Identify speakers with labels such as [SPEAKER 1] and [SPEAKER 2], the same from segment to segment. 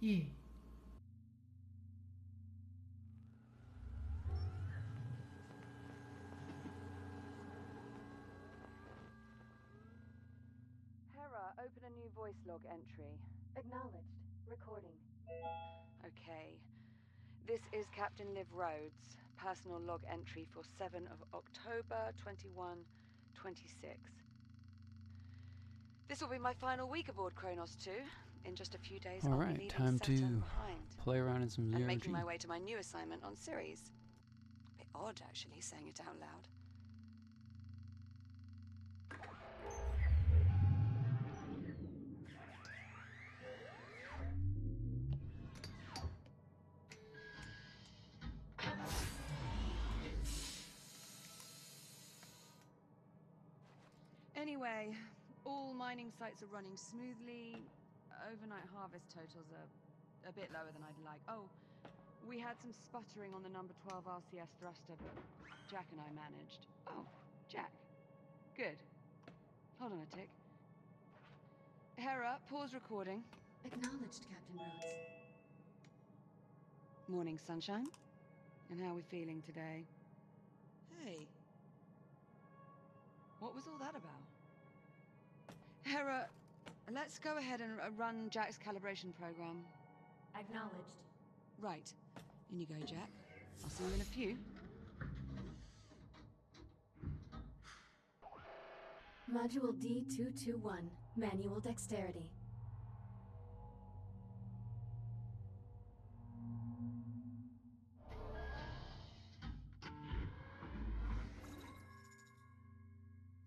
[SPEAKER 1] 2
[SPEAKER 2] Hera, open a new voice log entry.
[SPEAKER 3] Acknowledged. Recording.
[SPEAKER 2] Okay. This is Captain Liv Rhodes, personal log entry for 7 of October 21 26. This will be my final week aboard Kronos 2. In just a few days,
[SPEAKER 4] All
[SPEAKER 2] I'll
[SPEAKER 4] right, time to play around in some
[SPEAKER 2] and
[SPEAKER 4] zero
[SPEAKER 2] making
[SPEAKER 4] G.
[SPEAKER 2] my way to my new assignment on Ceres. Bit odd, actually, saying it out loud. Anyway, all mining sites are running smoothly. Overnight harvest totals are a bit lower than I'd like. Oh, we had some sputtering on the number 12 RCS thruster, but Jack and I managed. Oh, Jack. Good. Hold on a tick. Hera, pause recording.
[SPEAKER 3] Acknowledged, Captain Rhodes.
[SPEAKER 2] Morning, sunshine. And how are we feeling today? Hey. What was all that about? Hera, let's go ahead and uh, run Jack's calibration program.
[SPEAKER 3] Acknowledged.
[SPEAKER 2] Right. In you go, Jack. I'll see you in a few.
[SPEAKER 3] Module D221. Manual dexterity.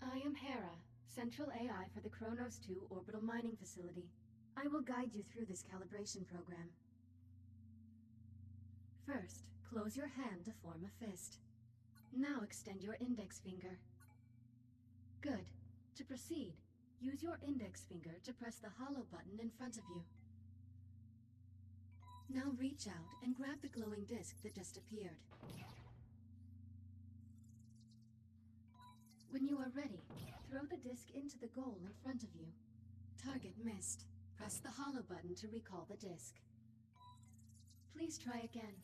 [SPEAKER 3] I am Hera, Central AI for the Kronos 2 Orbital Mining Facility. I will guide you through this calibration program. First, close your hand to form a fist. Now extend your index finger. Good. To proceed, use your index finger to press the holo button in front of you. Now reach out and grab the glowing disc that just appeared. When you are ready, throw the disc into the goal in front of you. Target missed. Press the holo button to recall the disc. Please try again.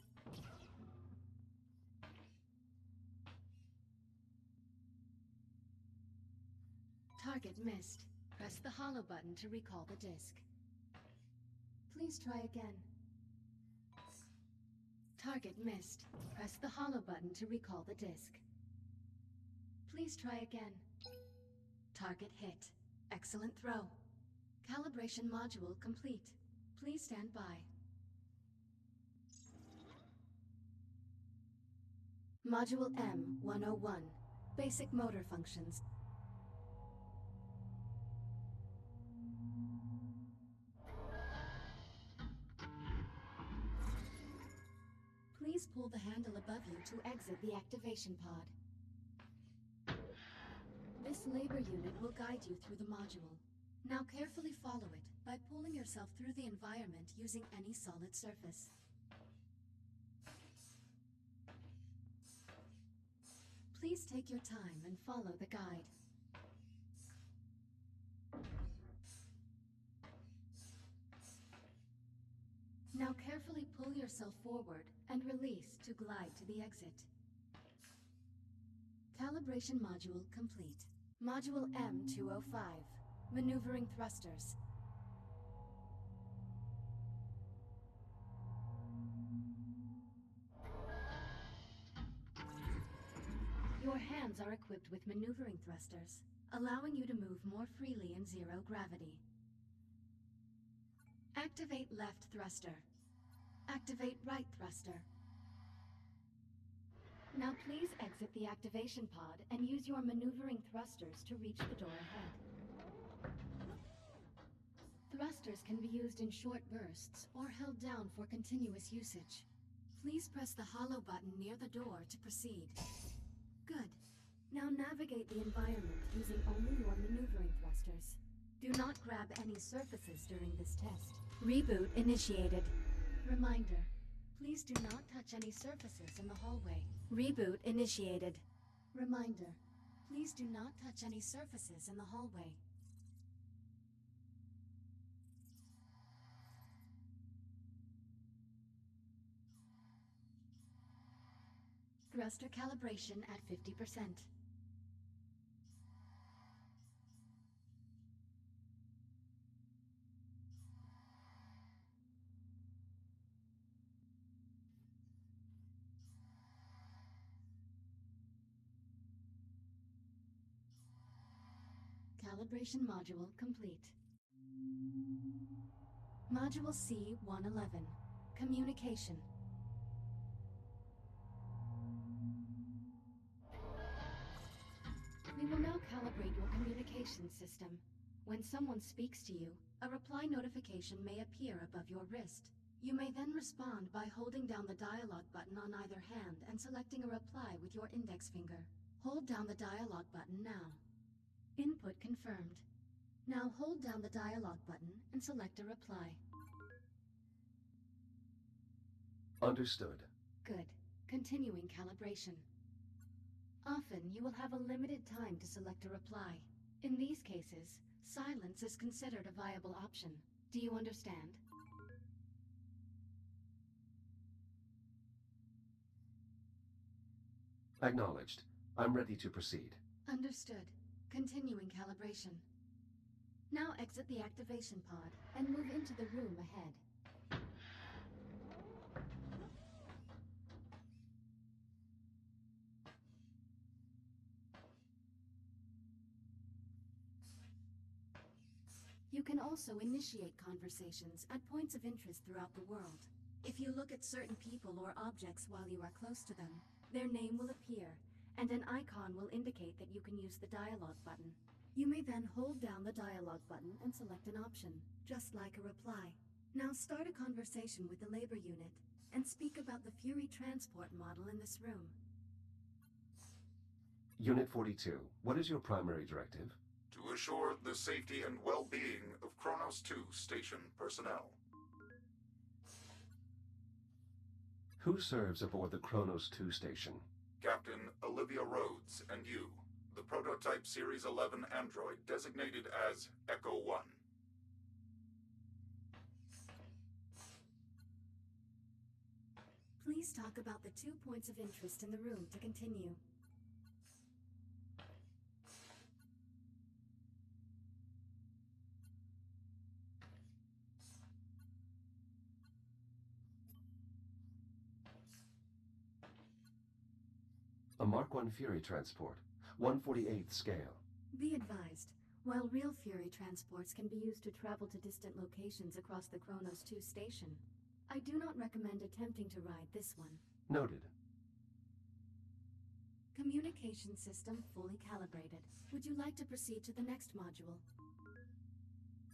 [SPEAKER 3] Target missed. Press the holo button to recall the disc. Please try again. Target missed. Press the holo button to recall the disc. Please try again. Target hit. Excellent throw. Calibration module complete. Please stand by. Module M-101. Basic motor functions. Please pull the handle above you to exit the activation pod. This labor unit will guide you through the module. Now carefully follow it by pulling yourself through the environment using any solid surface. Please take your time and follow the guide. Now carefully pull yourself forward and release to glide to the exit. Calibration module complete. Module M205. Maneuvering thrusters. Your hands are equipped with maneuvering thrusters, allowing you to move more freely in zero gravity. Activate left thruster. Activate right thruster. Now please exit the activation pod and use your maneuvering thrusters to reach the door ahead. Thrusters can be used in short bursts or held down for continuous usage. Please press the holo button near the door to proceed. Good. Now navigate the environment using only your maneuvering thrusters. Do not grab any surfaces during this test. Reboot initiated. Reminder. Please do not touch any surfaces in the hallway. Reboot initiated. Reminder. Please do not touch any surfaces in the hallway. Thruster calibration at 50%. Calibration module complete. Module C-111. Communication. We will now calibrate your communication system. When someone speaks to you, a reply notification may appear above your wrist. You may then respond by holding down the dialogue button on either hand and selecting a reply with your index finger. Hold down the dialogue button now. Input confirmed. Now hold down the dialogue button and select a reply.
[SPEAKER 5] Understood.
[SPEAKER 3] Good. Continuing calibration. Often you will have a limited time to select a reply. In these cases, silence is considered a viable option. Do you understand?
[SPEAKER 5] Acknowledged. I'm ready to proceed.
[SPEAKER 3] Understood. Continuing calibration. Now exit the activation pod and move into the room ahead. You can also initiate conversations at points of interest throughout the world. If you look at certain people or objects while you are close to them, their name will appear, and an icon will indicate that you can use the dialogue button. You may then hold down the dialogue button and select an option, just like a reply. Now start a conversation with the labor unit, and speak about the Fury transport model in this room.
[SPEAKER 5] Unit 42, what is your primary directive?
[SPEAKER 4] To assure the safety and well-being of Kronos 2 station personnel.
[SPEAKER 5] Who serves aboard the Kronos 2 station?
[SPEAKER 4] Captain Olivia Rhodes and you, the prototype Series 11 android designated as Echo 1.
[SPEAKER 3] Please talk about the two points of interest in the room to continue.
[SPEAKER 5] Mark 1 Fury transport, 148th scale.
[SPEAKER 3] Be advised, while real Fury transports can be used to travel to distant locations across the Kronos 2 station, I do not recommend attempting to ride this one.
[SPEAKER 5] Noted.
[SPEAKER 3] Communication system fully calibrated. Would you like to proceed to the next module?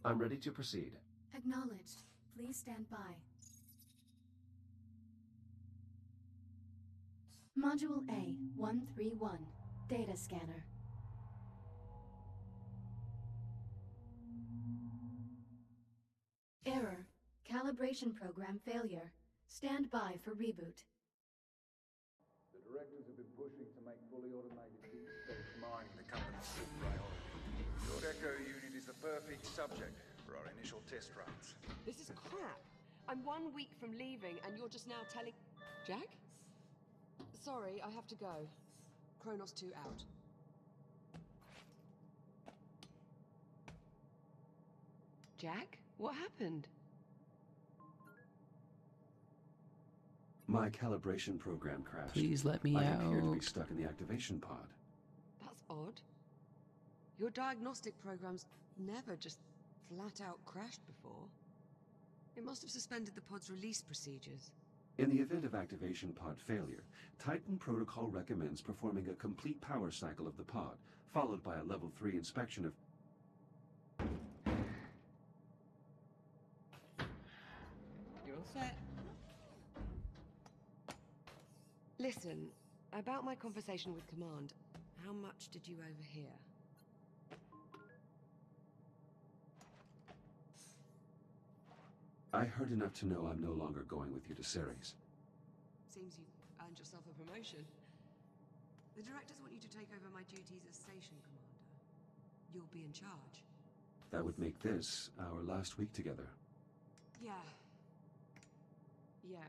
[SPEAKER 5] I'm ready to proceed.
[SPEAKER 3] Acknowledged. Please stand by. Module A, 131. Data scanner. Error. Calibration program failure. Stand by for reboot.
[SPEAKER 6] The directors have been pushing to make fully automated deep space
[SPEAKER 7] mining the company's top priority. Your Echo unit is the perfect subject for our initial test runs.
[SPEAKER 2] This is crap. I'm one week from leaving, and you're just now telling. Jack? Sorry, I have to go. Kronos 2 out. Jack? What happened?
[SPEAKER 5] My calibration program crashed.
[SPEAKER 8] Please let me
[SPEAKER 5] I
[SPEAKER 8] out.
[SPEAKER 5] appear to be stuck in the activation pod.
[SPEAKER 2] That's odd. Your diagnostic program's never just flat out crashed before. It must have suspended the pod's release procedures.
[SPEAKER 5] In the event of activation pod failure, Titan Protocol recommends performing a complete power cycle of the pod, followed by a level 3 inspection of
[SPEAKER 2] You're all set. Listen, about my conversation with Command, how much did you overhear?
[SPEAKER 5] I heard enough to know I'm no longer going with you to Ceres.
[SPEAKER 2] Seems you've earned yourself a promotion. The directors want you to take over my duties as station commander. You'll be in charge.
[SPEAKER 5] That would make this our last week together.
[SPEAKER 2] Yeah. Yeah,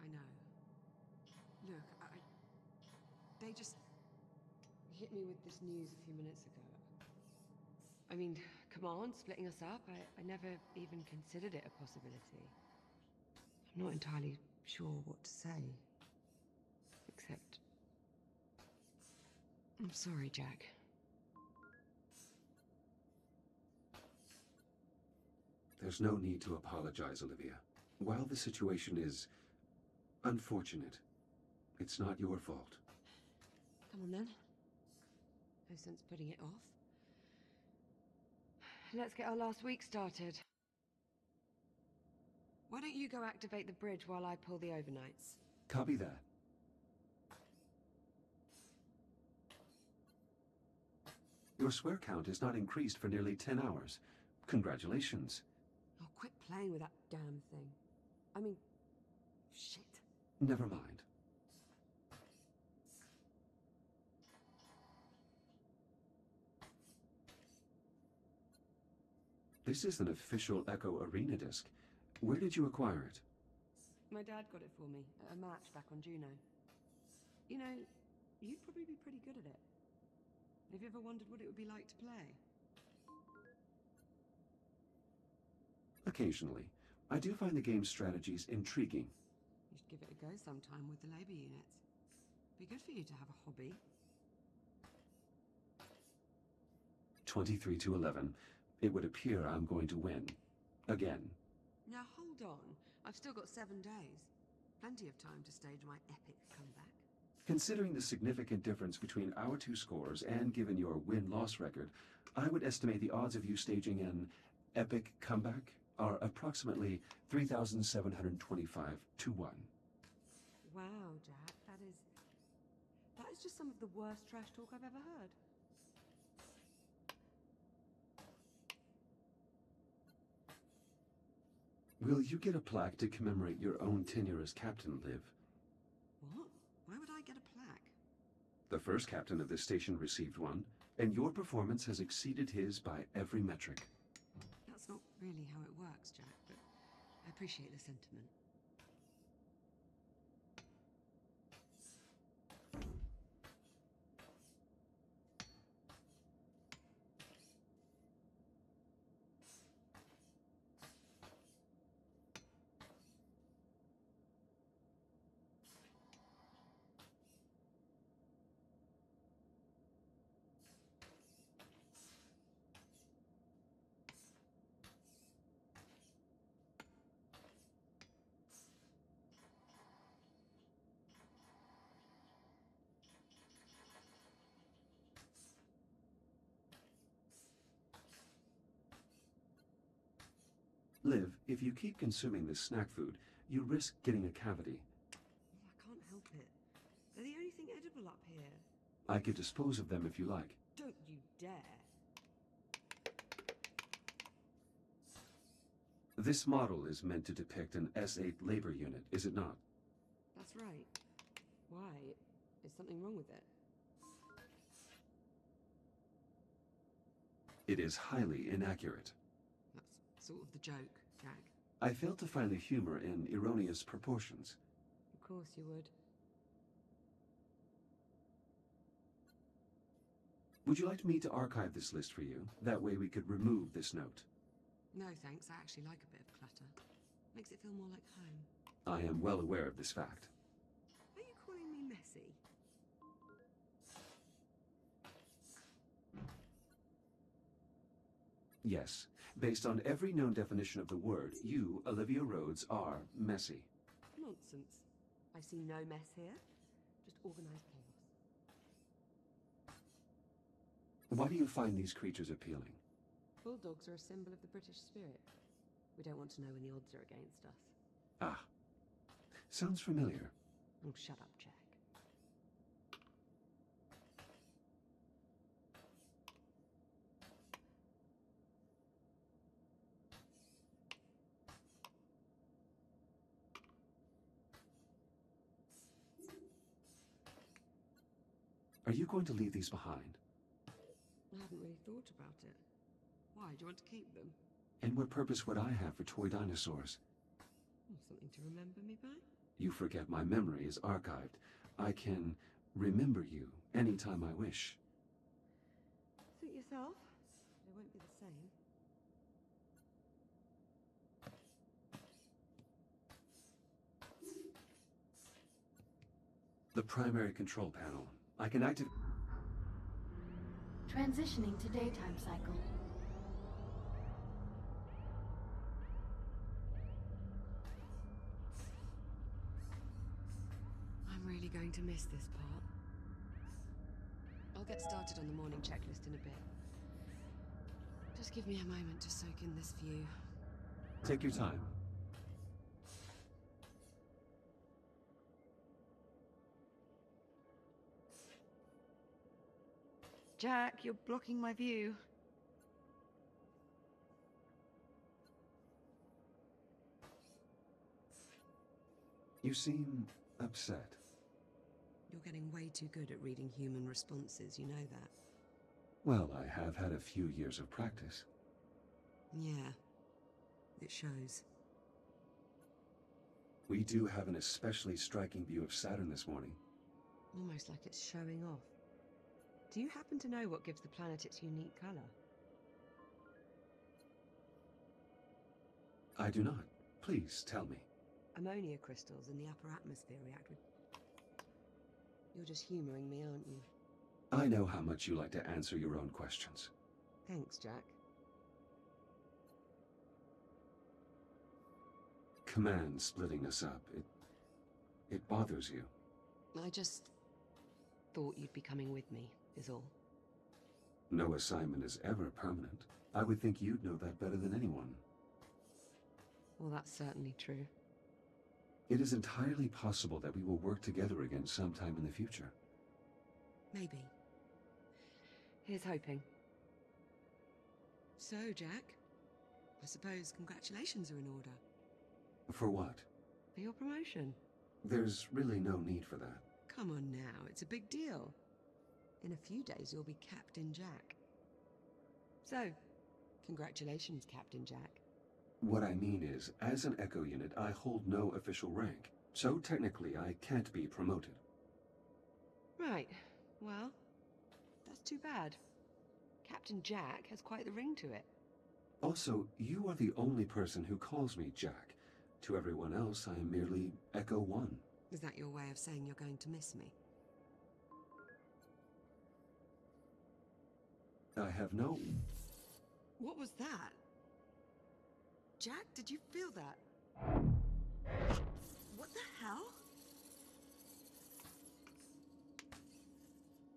[SPEAKER 2] I know. Look, I... they just hit me with this news a few minutes ago. I mean, command splitting us up, I, I never even considered it a possibility. I'm not entirely sure what to say. Except. I'm sorry, Jack.
[SPEAKER 5] There's no need to apologize, Olivia. While the situation is unfortunate, it's not your fault.
[SPEAKER 2] Come on then. No sense putting it off. Let's get our last week started. Why don't you go activate the bridge while I pull the overnights?
[SPEAKER 5] Copy that. Your swear count has not increased for nearly 10 hours. Congratulations.
[SPEAKER 2] Oh, quit playing with that damn thing. I mean, shit.
[SPEAKER 5] Never mind. This is an official Echo Arena disc. Where did you acquire it?
[SPEAKER 2] My dad got it for me at a match back on Juno. You know, you'd probably be pretty good at it. Have you ever wondered what it would be like to play?
[SPEAKER 5] Occasionally. I do find the game's strategies intriguing.
[SPEAKER 2] You should give it a go sometime with the labor units. Be good for you to have a hobby.
[SPEAKER 5] 23 to 11. It would appear I'm going to win. Again.
[SPEAKER 2] Now hold on. I've still got seven days. Plenty of time to stage my epic comeback.
[SPEAKER 5] Considering the significant difference between our two scores and given your win-loss record, I would estimate the odds of you staging an epic comeback are approximately 3,725 to 1.
[SPEAKER 2] Wow, Jack, that is... That is just some of the worst trash talk I've ever heard.
[SPEAKER 5] Will you get a plaque to commemorate your own tenure as captain, Liv?
[SPEAKER 2] What? Why would I get a plaque?
[SPEAKER 5] The first captain of this station received one, and your performance has exceeded his by every metric.
[SPEAKER 2] That's not really how it works, Jack, but I appreciate the sentiment.
[SPEAKER 5] Liv, if you keep consuming this snack food, you risk getting a cavity.
[SPEAKER 2] I can't help it. They're the only thing edible up here.
[SPEAKER 5] I could dispose of them if you like.
[SPEAKER 2] Don't you dare.
[SPEAKER 5] This model is meant to depict an S8 labor unit, is it not?
[SPEAKER 2] That's right. Why? Is something wrong with it?
[SPEAKER 5] It is highly inaccurate.
[SPEAKER 2] That's sort of the joke, Jack.
[SPEAKER 5] I fail to find the humor in erroneous proportions.
[SPEAKER 2] Of course you would.
[SPEAKER 5] Would you like me to archive this list for you? That way we could remove this note.
[SPEAKER 2] No, thanks. I actually like a bit of clutter. Makes it feel more like home.
[SPEAKER 5] I am well aware of this fact. Yes, based on every known definition of the word, you, Olivia Rhodes, are messy.
[SPEAKER 2] Nonsense. I see no mess here. Just organized chaos.
[SPEAKER 5] Why do you find these creatures appealing?
[SPEAKER 2] Bulldogs are a symbol of the British spirit. We don't want to know when the odds are against us.
[SPEAKER 5] Ah. Sounds familiar.
[SPEAKER 2] Oh, shut up, Jack.
[SPEAKER 5] Are you going to leave these behind?
[SPEAKER 2] I haven't really thought about it. Why? Do you want to keep them?
[SPEAKER 5] And what purpose would I have for toy dinosaurs?
[SPEAKER 2] Oh, something to remember me by?
[SPEAKER 5] You forget my memory is archived. I can remember you anytime I wish.
[SPEAKER 2] Suit yourself. It won't be the same.
[SPEAKER 5] The primary control panel. I can activate.
[SPEAKER 3] Transitioning to daytime cycle.
[SPEAKER 2] I'm really going to miss this part. I'll get started on the morning checklist in a bit. Just give me a moment to soak in this view.
[SPEAKER 5] Take your time.
[SPEAKER 9] Jack, you're blocking my view.
[SPEAKER 5] You seem upset.
[SPEAKER 2] You're getting way too good at reading human responses, you know that.
[SPEAKER 5] Well, I have had a few years of practice.
[SPEAKER 2] Yeah. It shows.
[SPEAKER 5] We do have an especially striking view of Saturn this morning.
[SPEAKER 2] Almost like it's showing off. Do you happen to know what gives the planet its unique color?
[SPEAKER 5] I do not. Please tell me.
[SPEAKER 2] Ammonia crystals in the upper atmosphere react with. You're just humoring me, aren't you?
[SPEAKER 5] I know how much you like to answer your own questions.
[SPEAKER 2] Thanks, Jack.
[SPEAKER 5] Command splitting us up. It. it bothers you.
[SPEAKER 2] I just thought you'd be coming with me, is all.
[SPEAKER 5] No assignment is ever permanent. I would think you'd know that better than anyone.
[SPEAKER 2] Well, that's certainly true.
[SPEAKER 5] It is entirely possible that we will work together again sometime in the future.
[SPEAKER 2] Maybe. Here's hoping. So, Jack, I suppose congratulations are in order
[SPEAKER 5] For what?
[SPEAKER 2] for your promotion.
[SPEAKER 5] There's really no need for that.
[SPEAKER 2] Come on now, it's a big deal. In a few days, you'll be Captain Jack. So, congratulations, Captain Jack.
[SPEAKER 5] What I mean is, as an Echo unit, I hold no official rank. So technically, I can't be promoted.
[SPEAKER 2] Right, well, that's too bad. Captain Jack has quite the ring to it.
[SPEAKER 5] Also, you are the only person who calls me Jack. To everyone else, I am merely Echo One.
[SPEAKER 2] Is that your way of saying you're going to miss me?
[SPEAKER 5] I have no...
[SPEAKER 2] What was that? Jack, did you feel that? What the hell?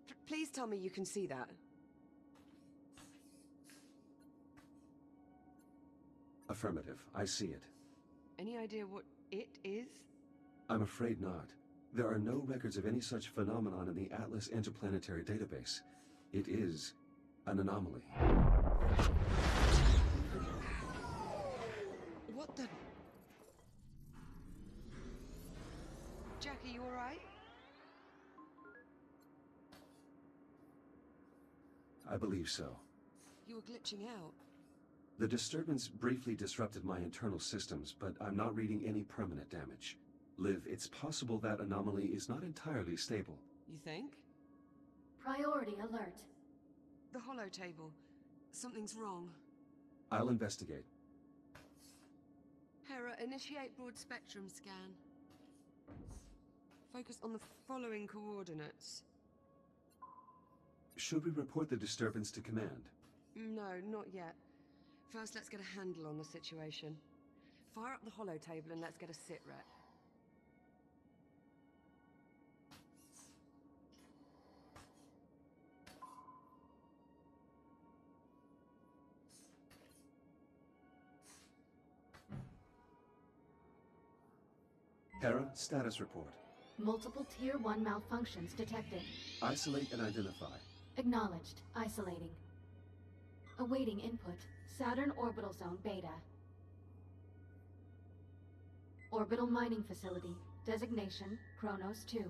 [SPEAKER 2] P- please tell me you can see that.
[SPEAKER 5] Affirmative. I see it.
[SPEAKER 2] Any idea what it is?
[SPEAKER 5] I'm afraid not. There are no records of any such phenomenon in the Atlas Interplanetary Database. It is an anomaly.
[SPEAKER 2] What the? Jack, are you alright?
[SPEAKER 5] I believe so.
[SPEAKER 2] You were glitching out.
[SPEAKER 5] The disturbance briefly disrupted my internal systems, but I'm not reading any permanent damage. Liv, it's possible that anomaly is not entirely stable.
[SPEAKER 2] You think?
[SPEAKER 3] Priority alert.
[SPEAKER 2] The holo table. Something's wrong.
[SPEAKER 5] I'll investigate.
[SPEAKER 2] Hera, initiate broad spectrum scan. Focus on the following coordinates.
[SPEAKER 5] Should we report the disturbance to command?
[SPEAKER 2] No, not yet. First, let's get a handle on the situation. Fire up the holo table and let's get a sit rep.
[SPEAKER 5] status report.
[SPEAKER 3] Multiple Tier 1 malfunctions detected.
[SPEAKER 5] Isolate and identify.
[SPEAKER 3] Acknowledged. Isolating. Awaiting input. Saturn Orbital Zone Beta. Orbital Mining Facility. Designation Kronos 2.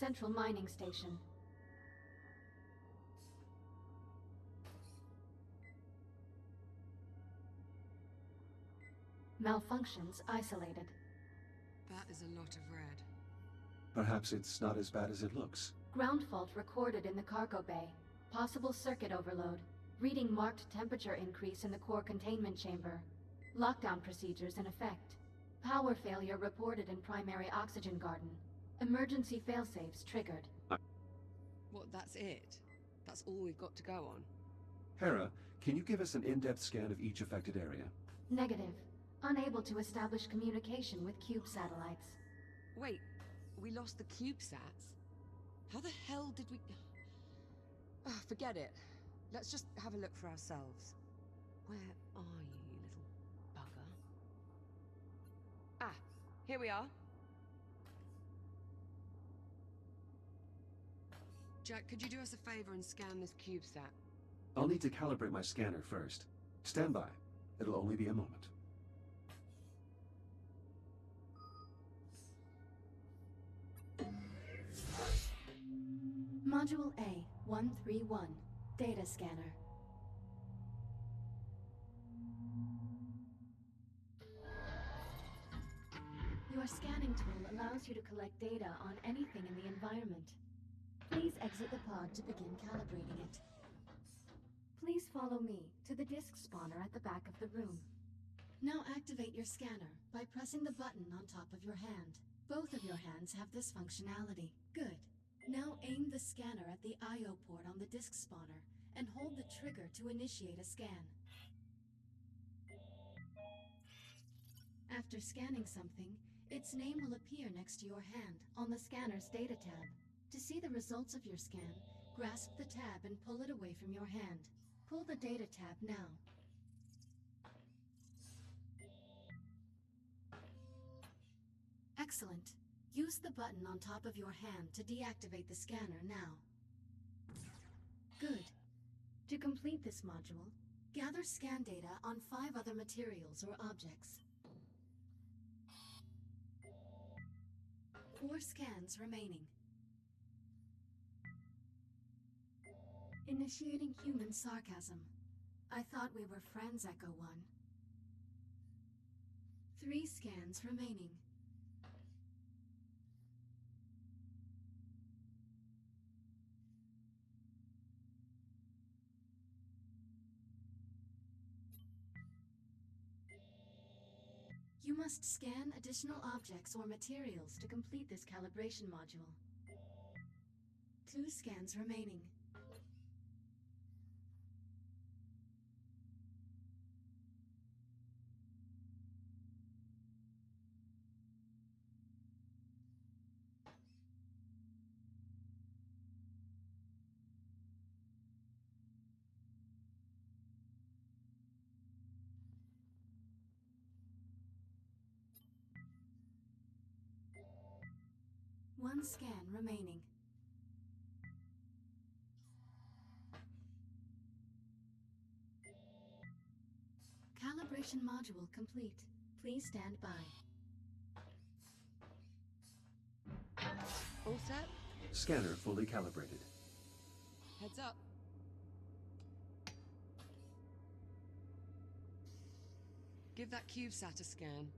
[SPEAKER 3] Central Mining Station. Malfunctions isolated.
[SPEAKER 2] That is a lot of red.
[SPEAKER 5] Perhaps it's not as bad as it looks.
[SPEAKER 3] Ground fault recorded in the cargo bay. Possible circuit overload. Reading marked temperature increase in the core containment chamber. Lockdown procedures in effect. Power failure reported in primary oxygen garden. Emergency failsafes triggered.
[SPEAKER 2] What, that's it? That's all we've got to go on?
[SPEAKER 5] Hera, can you give us an in-depth scan of each affected area?
[SPEAKER 3] Negative. Unable to establish communication with cube satellites.
[SPEAKER 2] Wait, we lost the CubeSats? How the hell did we... Oh, forget it. Let's just have a look for ourselves. Where are you, you little bugger? Ah, here we are. Jack, could you do us a favor and scan this CubeSat?
[SPEAKER 5] I'll need to calibrate my scanner first. Stand by. It'll only be a moment.
[SPEAKER 3] Module A-131. Data scanner. Your scanning tool allows you to collect data on anything in the environment. Please exit the pod to begin calibrating it. Please follow me to the disk spawner at the back of the room. Now activate your scanner by pressing the button on top of your hand. Both of your hands have this functionality. Good. Now aim the scanner at the I.O. port on the disk spawner and hold the trigger to initiate a scan. After scanning something, its name will appear next to your hand on the scanner's data tab. To see the results of your scan, grasp the tab and pull it away from your hand. Pull the data tab now. Excellent. Use the button on top of your hand to deactivate the scanner now. Good. To complete this module, gather scan data on five other materials or objects. Four scans remaining. Initiating human sarcasm. I thought we were friends, Echo One. Three scans remaining. You must scan additional objects or materials to complete this calibration module. Two scans remaining. One scan remaining. Calibration module complete. Please stand by.
[SPEAKER 2] All set?
[SPEAKER 5] Scanner fully calibrated.
[SPEAKER 2] Heads up. Give that CubeSat a scan.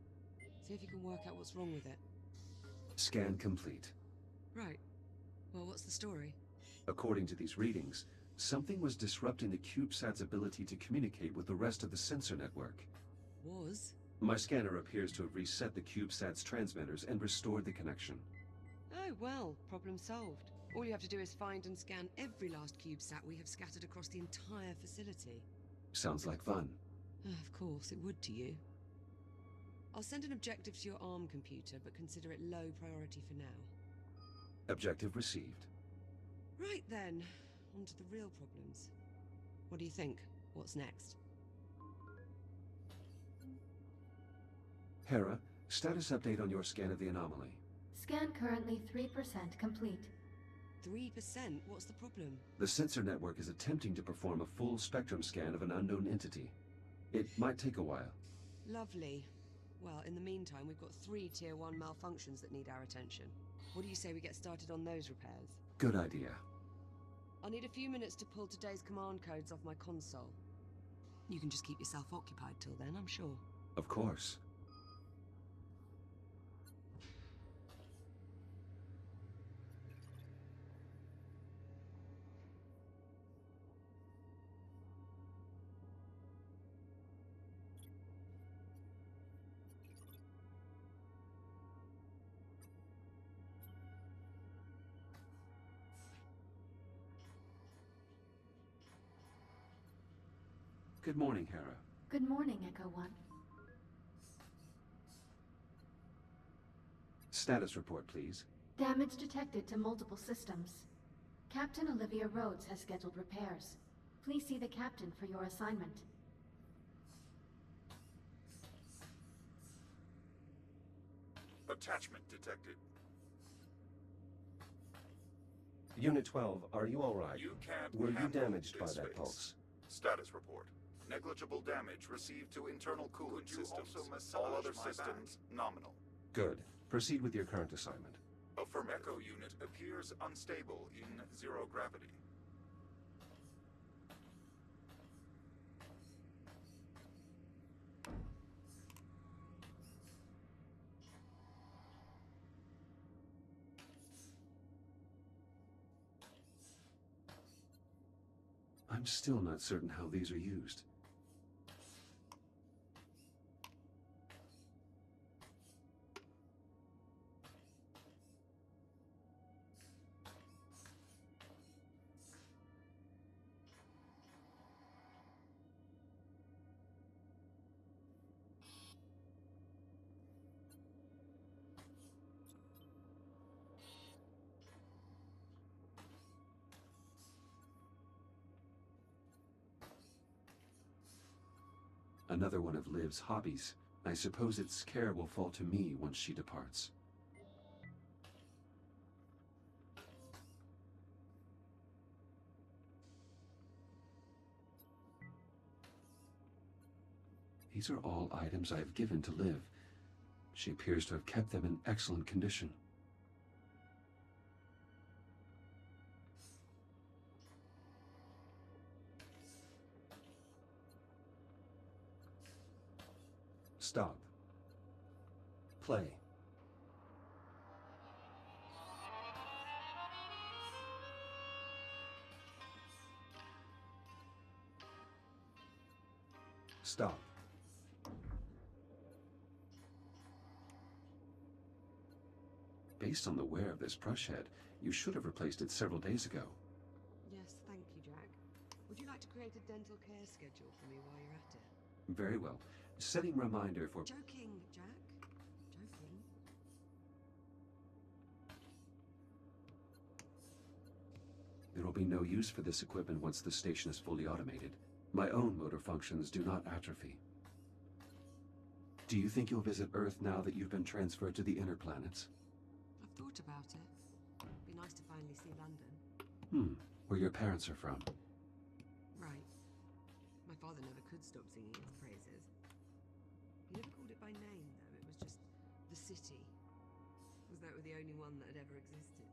[SPEAKER 2] See if you can work out what's wrong with it.
[SPEAKER 5] Scan complete.
[SPEAKER 2] Right. Well, what's the story?
[SPEAKER 5] According to these readings, something was disrupting the CubeSat's ability to communicate with the rest of the sensor network.
[SPEAKER 2] Was?
[SPEAKER 5] My scanner appears to have reset the CubeSat's transmitters and restored the connection.
[SPEAKER 2] Oh, well, problem solved. All you have to do is find and scan every last CubeSat we have scattered across the entire facility.
[SPEAKER 5] Sounds like fun.
[SPEAKER 2] Ah, of course, it would to you. I'll send an objective to your ARM computer, but consider it low priority for now.
[SPEAKER 5] Objective received.
[SPEAKER 2] Right then, on to the real problems. What do you think? What's next?
[SPEAKER 5] Hera, status update on your scan of the anomaly.
[SPEAKER 3] Scan currently 3% complete.
[SPEAKER 2] 3%? What's the problem?
[SPEAKER 5] The sensor network is attempting to perform a full spectrum scan of an unknown entity. It might take a while.
[SPEAKER 2] Lovely. Well, in the meantime, we've got three Tier 1 malfunctions that need our attention. What do you say we get started on those repairs?
[SPEAKER 5] Good idea.
[SPEAKER 2] I'll need a few minutes to pull today's command codes off my console. You can just keep yourself occupied till then, I'm sure.
[SPEAKER 5] Of course. Morning, Hera.
[SPEAKER 3] Good morning, Echo One.
[SPEAKER 5] Status report, please.
[SPEAKER 3] Damage detected to multiple systems. Captain Olivia Rhodes has scheduled repairs. Please see the captain for your assignment.
[SPEAKER 4] Attachment detected.
[SPEAKER 8] Unit 12, are you alright?
[SPEAKER 4] You can't
[SPEAKER 8] Were you damaged by
[SPEAKER 4] this
[SPEAKER 8] that pulse?
[SPEAKER 4] Status report. Negligible damage received to internal cooling
[SPEAKER 7] Could you
[SPEAKER 4] systems. All other
[SPEAKER 7] my
[SPEAKER 4] systems nominal.
[SPEAKER 5] Good. Proceed with your current assignment.
[SPEAKER 4] Affirm Echo unit appears unstable in zero gravity.
[SPEAKER 5] I'm still not certain how these are used. Another one of Liv's hobbies. I suppose its care will fall to me once she departs. These are all items I have given to Liv. She appears to have kept them in excellent condition. Stop. Play. Stop. Based on the wear of this brush head, you should have replaced it several days ago.
[SPEAKER 2] Yes, thank you, Jack. Would you like to create a dental care schedule for me while you're at it?
[SPEAKER 5] Very well. Setting reminder for...
[SPEAKER 2] Joking, Jack. Joking.
[SPEAKER 5] There will be no use for this equipment once the station is fully automated. My own motor functions do not atrophy. Do you think you'll visit Earth now that you've been transferred to the inner planets?
[SPEAKER 2] I've thought about it. Be nice to finally see London.
[SPEAKER 5] Hmm, where your parents are from.
[SPEAKER 2] Right. My father never could stop singing its praises. He never called it by name, though. It was just the city. As though it the only one that had ever existed.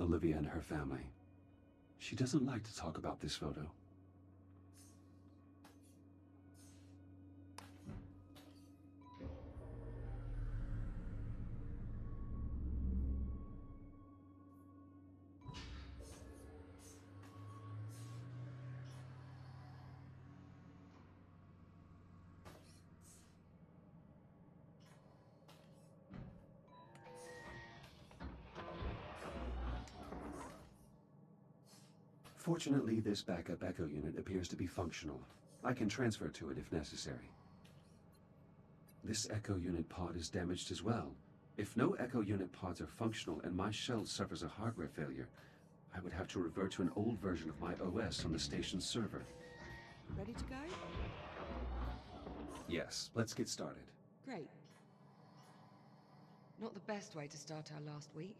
[SPEAKER 5] Olivia and her family. She doesn't like to talk about this photo. Fortunately, this backup echo unit appears to be functional. I can transfer to it if necessary. This echo unit pod is damaged as well. If no echo unit pods are functional and my shell suffers a hardware failure, I would have to revert to an old version of my OS on the station's server.
[SPEAKER 2] Ready to go?
[SPEAKER 5] Yes, let's get started.
[SPEAKER 2] Great. Not the best way to start our last week.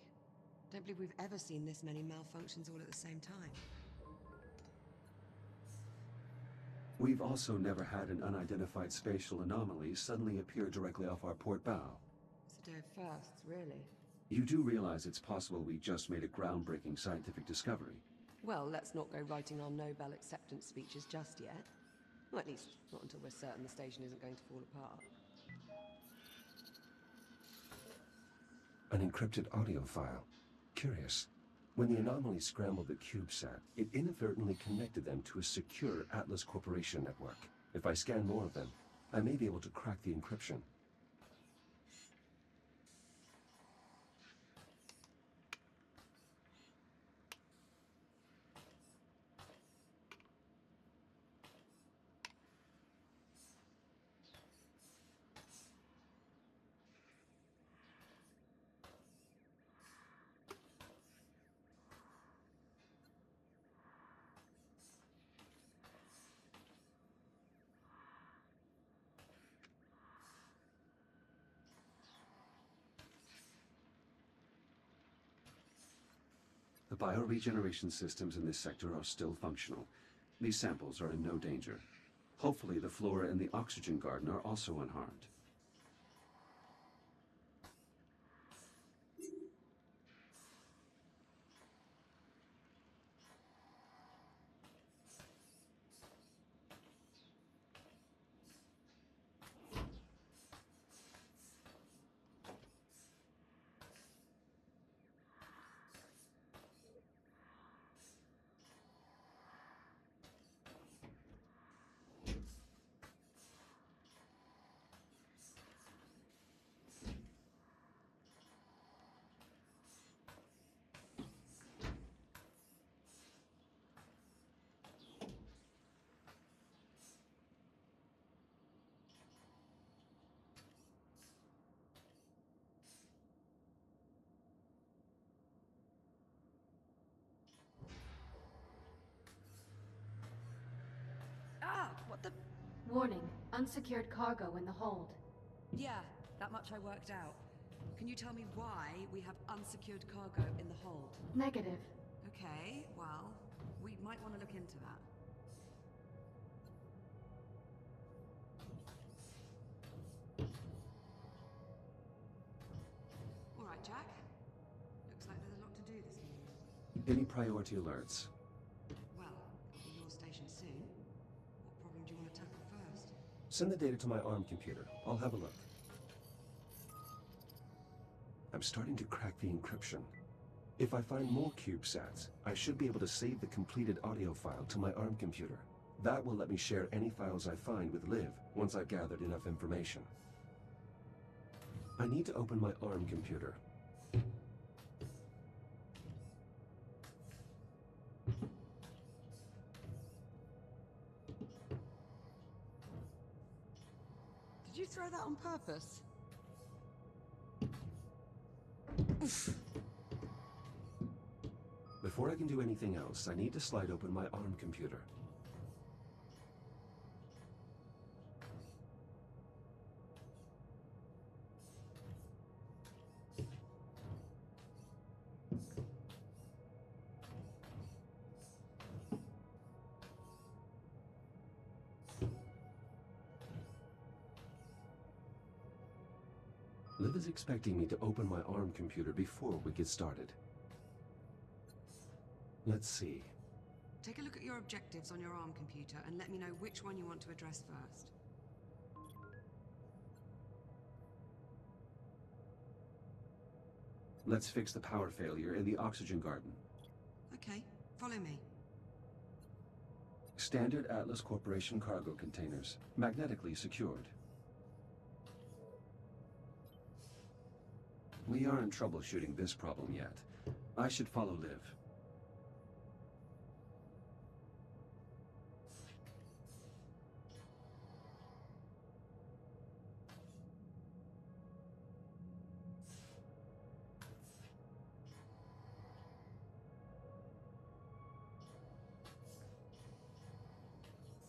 [SPEAKER 2] Don't believe we've ever seen this many malfunctions all at the same time.
[SPEAKER 5] We've also never had an unidentified spatial anomaly suddenly appear directly off our port bow.
[SPEAKER 2] It's a day of firsts, really.
[SPEAKER 5] You do realize it's possible we just made a groundbreaking scientific discovery.
[SPEAKER 2] Well, let's not go writing our Nobel acceptance speeches just yet. Well, at least not until we're certain the station isn't going to fall apart.
[SPEAKER 8] An encrypted audio file. Curious. When the anomaly scrambled the CubeSat, it inadvertently connected them to a secure Atlas Corporation network. If I scan more of them, I may be able to crack the encryption.
[SPEAKER 5] The bioregeneration systems in this sector are still functional. These samples are in no danger. Hopefully the flora in the oxygen garden are also unharmed.
[SPEAKER 9] Ah, what the?
[SPEAKER 3] Warning, unsecured cargo in the hold.
[SPEAKER 9] Yeah, that much I worked out. Can you tell me why we have unsecured cargo in the hold?
[SPEAKER 3] Negative.
[SPEAKER 9] Okay, well, we might want to look into that. All right, Jack. Looks like there's a lot to do this morning.
[SPEAKER 5] Any priority alerts?
[SPEAKER 8] Send the data to my ARM computer. I'll have a look.
[SPEAKER 5] I'm starting to crack the encryption. If I find more CubeSats, I should be able to save the completed audio file to my ARM computer. That will let me share any files I find with Liv once I've gathered enough information. I need to open my ARM computer.
[SPEAKER 9] On purpose?
[SPEAKER 5] Before I can do anything else, I need to slide open my ARM computer. Expecting me to open my ARM computer before we get started. Let's see.
[SPEAKER 9] Take a look at your objectives on your ARM computer and let me know which one you want to address first.
[SPEAKER 5] Let's fix the power failure in the oxygen garden.
[SPEAKER 9] Okay, follow me.
[SPEAKER 5] Standard Atlas Corporation cargo containers, magnetically secured. We aren't troubleshooting this problem yet. I should follow Liv.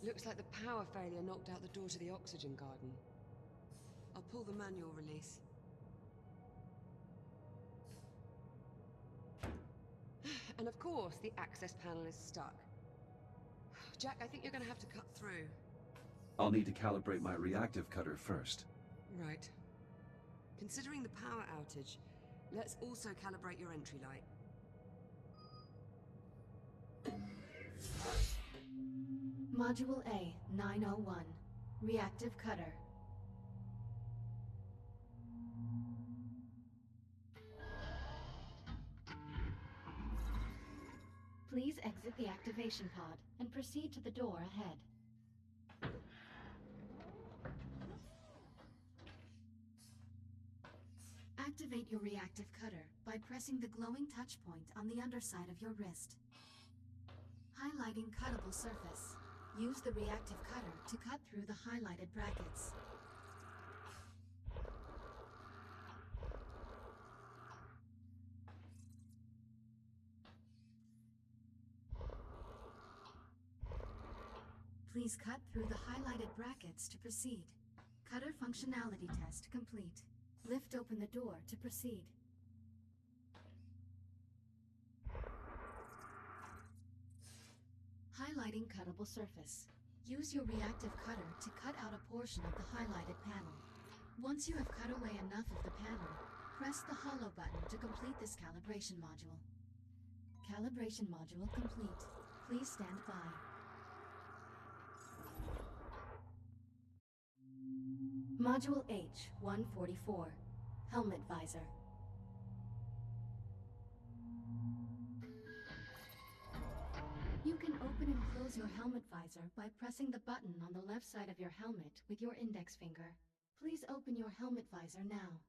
[SPEAKER 2] Looks like the power failure knocked out the door to the oxygen garden. I'll pull the manual release. And of course, the access panel is stuck. Jack, I think you're gonna have to cut through.
[SPEAKER 5] I'll need to calibrate my reactive cutter first.
[SPEAKER 2] Right. Considering the power outage, let's also calibrate your entry light.
[SPEAKER 3] Module A 901. Reactive Cutter. Please exit the activation pod and proceed to the door ahead. Activate your reactive cutter by pressing the glowing touch point on the underside of your wrist. Highlighting cuttable surface. Use the reactive cutter to cut through the highlighted brackets. Please cut through the highlighted brackets to proceed. Cutter functionality test complete. Lift open the door to proceed. Highlighting cuttable surface. Use your reactive cutter to cut out a portion of the highlighted panel. Once you have cut away enough of the panel, press the holo button to complete this calibration module. Calibration module complete. Please stand by. Module H-144. Helmet Visor. You can open and close your helmet visor by pressing the button on the left side of your helmet with your index finger. Please open your helmet visor now.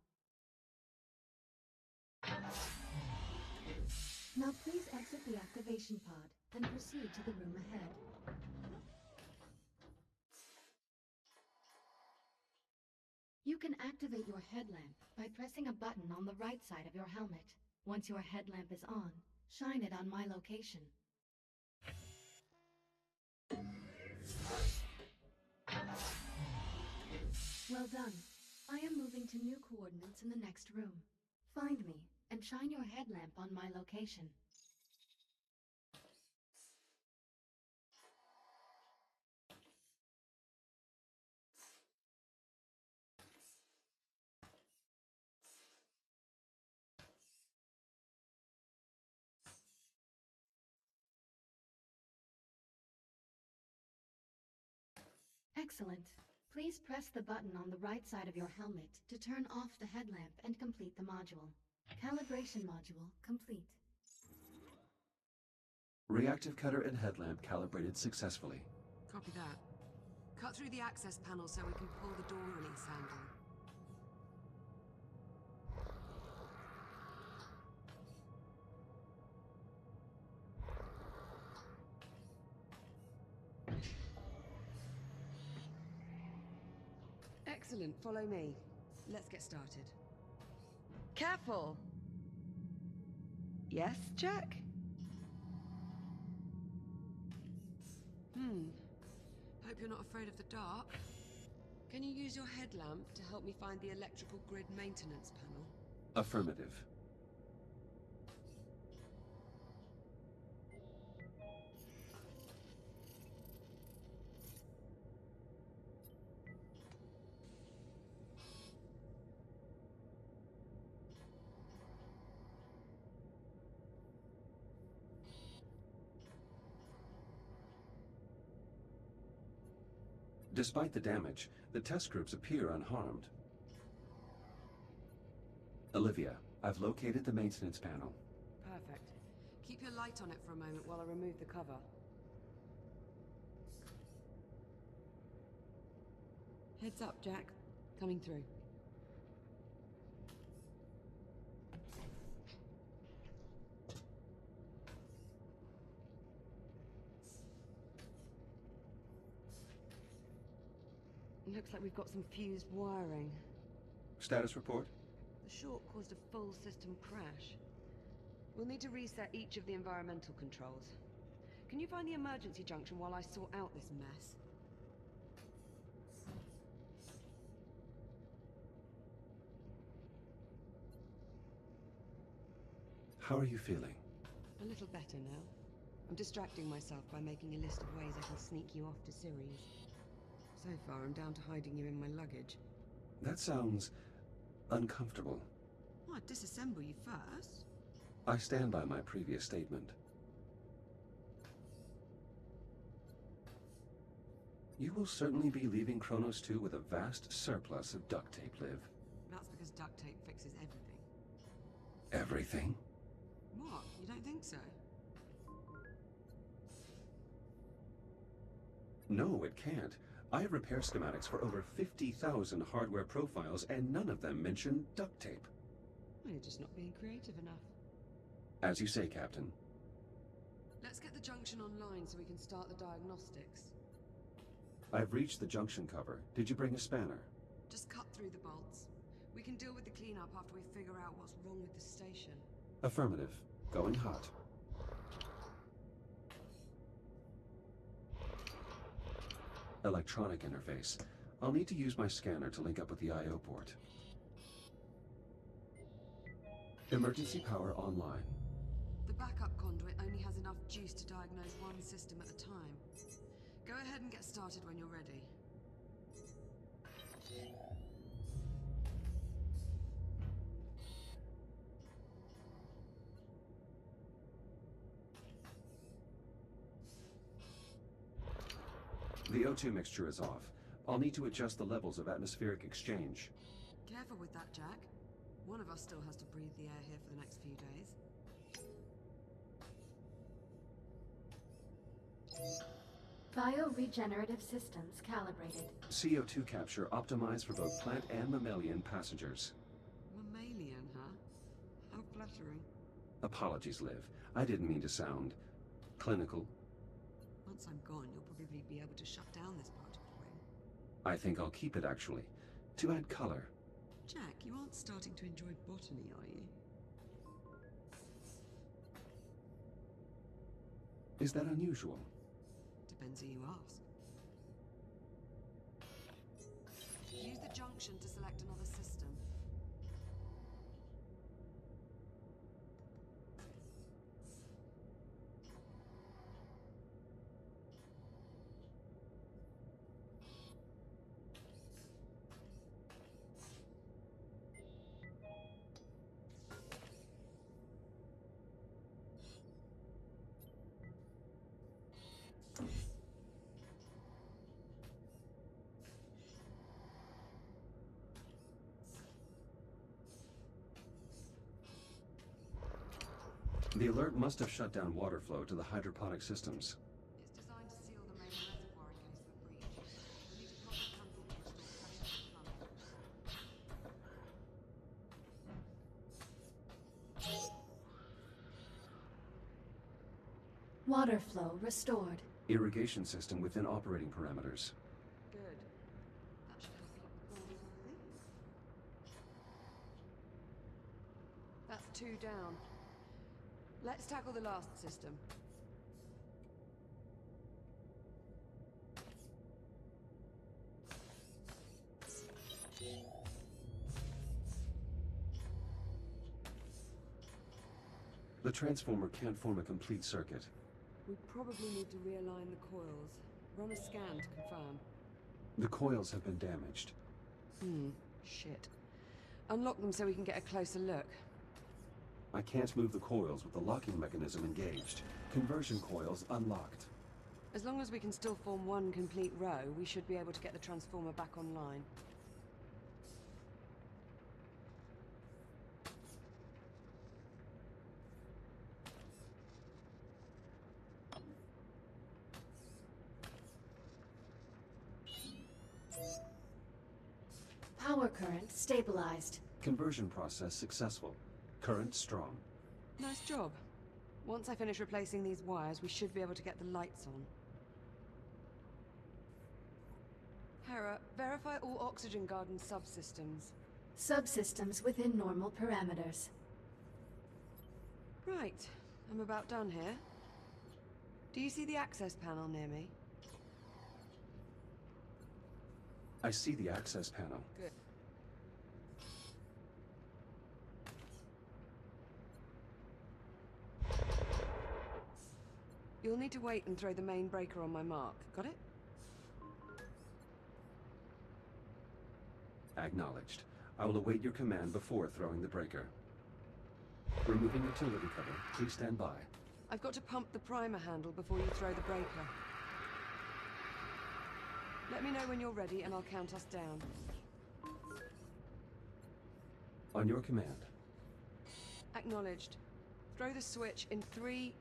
[SPEAKER 3] Now please exit the activation pod and proceed to the room ahead. You can activate your headlamp by pressing a button on the right side of your helmet. Once your headlamp is on, shine it on my location. Well done. I am moving to new coordinates in the next room. Find me and shine your headlamp on my location. Excellent. Please press the button on the right side of your helmet to turn off the headlamp and complete the module. Calibration module complete.
[SPEAKER 5] Reactive cutter and headlamp calibrated successfully.
[SPEAKER 2] Copy that. Cut through the access panel so we can pull the door release handle. Excellent, follow me. Let's get started.
[SPEAKER 9] Careful! Yes, Jack?
[SPEAKER 2] Hmm. Hope you're not afraid of the dark. Can you use your headlamp to help me find the electrical grid maintenance panel?
[SPEAKER 5] Affirmative. Despite the damage, the test groups appear unharmed. Olivia, I've located the maintenance panel.
[SPEAKER 2] Perfect. Keep your light on it for a moment while I remove the cover. Heads up, Jack. Coming through. Looks like we've got some fused wiring.
[SPEAKER 5] Status report?
[SPEAKER 2] The short caused a full system crash. We'll need to reset each of the environmental controls. Can you find the emergency junction while I sort out this mess?
[SPEAKER 5] How are you feeling?
[SPEAKER 2] A little better now. I'm distracting myself by making a list of ways I can sneak you off to Ceres. So far, I'm down to hiding you in my luggage.
[SPEAKER 5] That sounds uncomfortable.
[SPEAKER 2] What, disassemble you first?
[SPEAKER 5] I stand by my previous statement. You will certainly be leaving Kronos 2 with a vast surplus of duct tape, Liv.
[SPEAKER 2] That's because duct tape fixes everything.
[SPEAKER 5] Everything?
[SPEAKER 2] What? You don't think so?
[SPEAKER 5] No, it can't. I have repair schematics for over 50,000 hardware profiles, and none of them mention duct tape.
[SPEAKER 2] Well, you're just not being creative enough.
[SPEAKER 5] As you say, Captain.
[SPEAKER 2] Let's get the junction online so we can start the diagnostics.
[SPEAKER 5] I've reached the junction cover. Did you bring a spanner?
[SPEAKER 2] Just cut through the bolts. We can deal with the cleanup after we figure out what's wrong with the station.
[SPEAKER 5] Affirmative. Going hot. Electronic interface. I'll need to use my scanner to link up with the I.O. port. Emergency power online.
[SPEAKER 2] The backup conduit only has enough juice to diagnose one system at a time. Go ahead and get started when you're ready.
[SPEAKER 5] The O2 mixture is off. I'll need to adjust the levels of atmospheric exchange.
[SPEAKER 2] Careful with that, Jack. One of us still has to breathe the air here for the next few days.
[SPEAKER 3] Bioregenerative systems calibrated.
[SPEAKER 5] CO2 capture optimized for both plant and mammalian passengers.
[SPEAKER 2] Mammalian, huh? How flattering.
[SPEAKER 5] Apologies, Liv. I didn't mean to sound clinical.
[SPEAKER 2] Once I'm gone, you'll probably be able to shut down this part of the wing.
[SPEAKER 5] I think I'll keep it, actually. To add color.
[SPEAKER 2] Jack, you aren't starting to enjoy botany, are you?
[SPEAKER 5] Is that unusual?
[SPEAKER 2] Depends who you ask. Use the junction to select another system.
[SPEAKER 5] The alert must have shut down water flow to the hydroponic systems.
[SPEAKER 2] It's designed to seal the main reservoir in case breach. We'll need to properly handle the restore pressure in the plumbing.
[SPEAKER 3] Water flow restored.
[SPEAKER 5] Irrigation system within operating parameters.
[SPEAKER 2] Good. That should help you roll things. That's two down. Let's tackle the last system.
[SPEAKER 5] The transformer can't form a complete circuit.
[SPEAKER 2] We probably need to realign the coils. Run a scan to confirm.
[SPEAKER 5] The coils have been damaged.
[SPEAKER 2] Hmm, shit. Unlock them so we can get a closer look.
[SPEAKER 5] I can't move the coils with the locking mechanism engaged. Conversion coils unlocked.
[SPEAKER 2] As long as we can still form one complete row, we should be able to get the transformer back online.
[SPEAKER 3] Power current stabilized.
[SPEAKER 5] Conversion process successful. Current strong.
[SPEAKER 2] Nice job. Once I finish replacing these wires, we should be able to get the lights on. Hera, verify all Oxygen Garden subsystems.
[SPEAKER 3] Subsystems within normal parameters.
[SPEAKER 2] Right, I'm about done here. Do you see the access panel near me?
[SPEAKER 5] I see the access panel.
[SPEAKER 2] Good. You'll need to wait and throw the main breaker on my mark. Got it?
[SPEAKER 5] Acknowledged. I will await your command before throwing the breaker. Removing utility cover. Please stand by.
[SPEAKER 2] I've got to pump the primer handle before you throw the breaker. Let me know when you're ready and I'll count us down.
[SPEAKER 5] On your command.
[SPEAKER 2] Acknowledged. Throw the switch in three,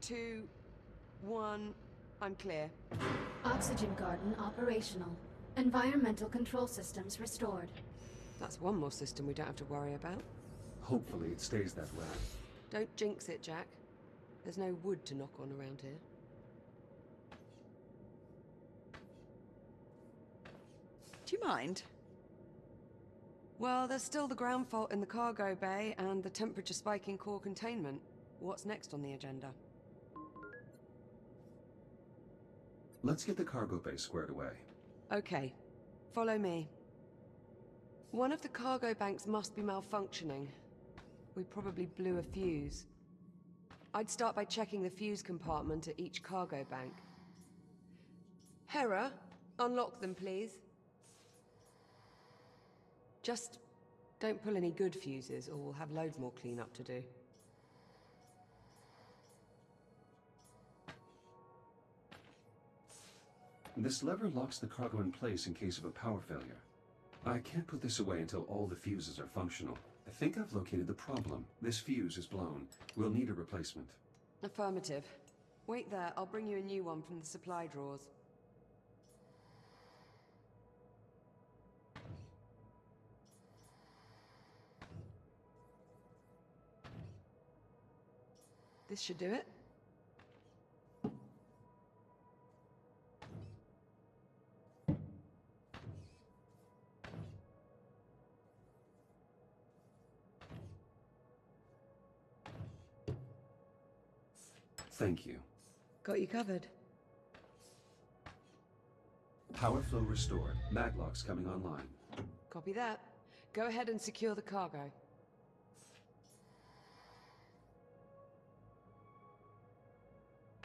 [SPEAKER 2] two, one. I'm clear.
[SPEAKER 3] Oxygen garden operational. Environmental control systems restored.
[SPEAKER 2] That's one more system we don't have to worry about.
[SPEAKER 5] Hopefully it stays that way.
[SPEAKER 2] Don't jinx it, Jack. There's no wood to knock on around here.
[SPEAKER 9] Do you mind?
[SPEAKER 2] Well, there's still the ground fault in the cargo bay and the temperature spike in core containment. What's next on the agenda?
[SPEAKER 5] Let's get the cargo bay squared away.
[SPEAKER 2] Okay, follow me. One of the cargo banks must be malfunctioning. We probably blew a fuse. I'd start by checking the fuse compartment at each cargo bank. Hera, unlock them, please. Just don't pull any good fuses, or we'll have loads more cleanup to do.
[SPEAKER 5] This lever locks the cargo in place in case of a power failure. I can't put this away until all the fuses are functional. I think I've located the problem. This fuse is blown. We'll need a replacement.
[SPEAKER 2] Affirmative. Wait there, I'll bring you a new one from the supply drawers. This should do it.
[SPEAKER 5] Thank you.
[SPEAKER 2] Got you covered.
[SPEAKER 5] Power flow restored. Maglocks coming online.
[SPEAKER 2] Copy that. Go ahead and secure the cargo.